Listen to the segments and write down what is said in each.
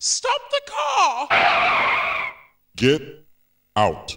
Stop the car! Get out.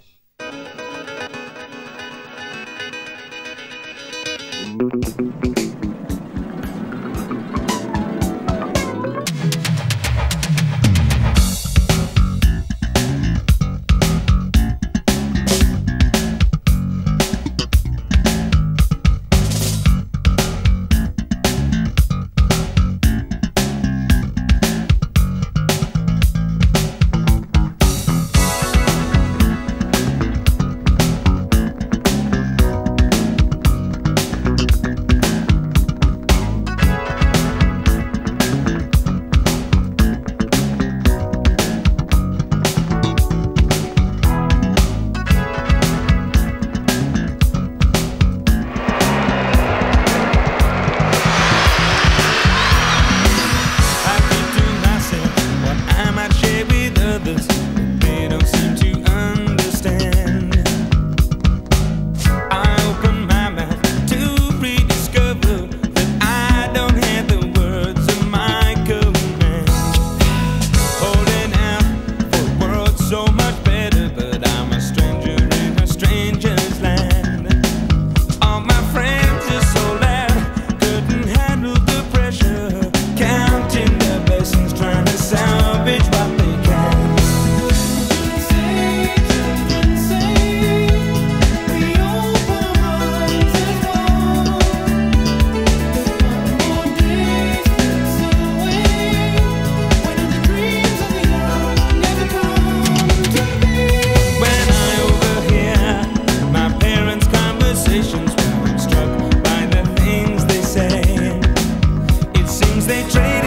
Things they dream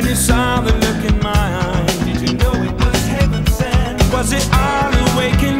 When you saw the look in my eyes, did you know it was heaven sent? Was it all awakening?